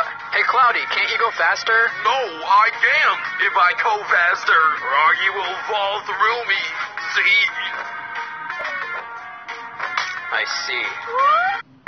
Uh, hey Cloudy, can't you go faster? No, I can't. if I go faster, or you will fall through me. See? I see.